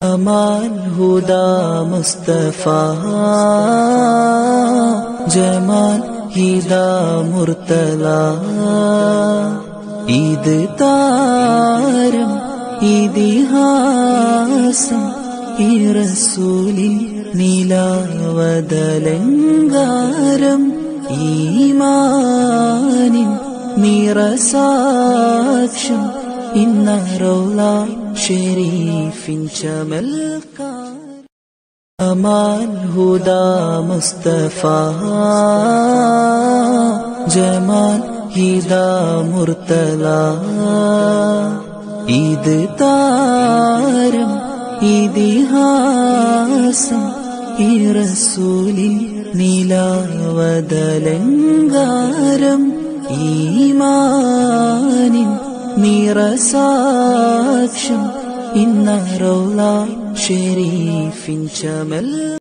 أمان هدى مصطفى Jamal ഹിദ മുർത്തല ഇത് താരം ഇതിഹാസം ഈ റസൂലിൻ നിലാവതലങ്കാരം ഈമാനിൻ നിറസാക്ഷം ഇന്ന റൗല ഷെരീഫിൻ ചമൽക്കാർ. അമാൻ ഹുദ മുസ്തഫ. ജമാൽ ഹിദ മുർത്തല. ഇത് താരം ഇതിഹാസം ഈ റസൂലിൻ നിലാവതലങ്കാരം. ഈ ഈമാനിൻ നിറസാക്ഷം ഇന്നറോള ഷെരീഫിൻ ചമൽ.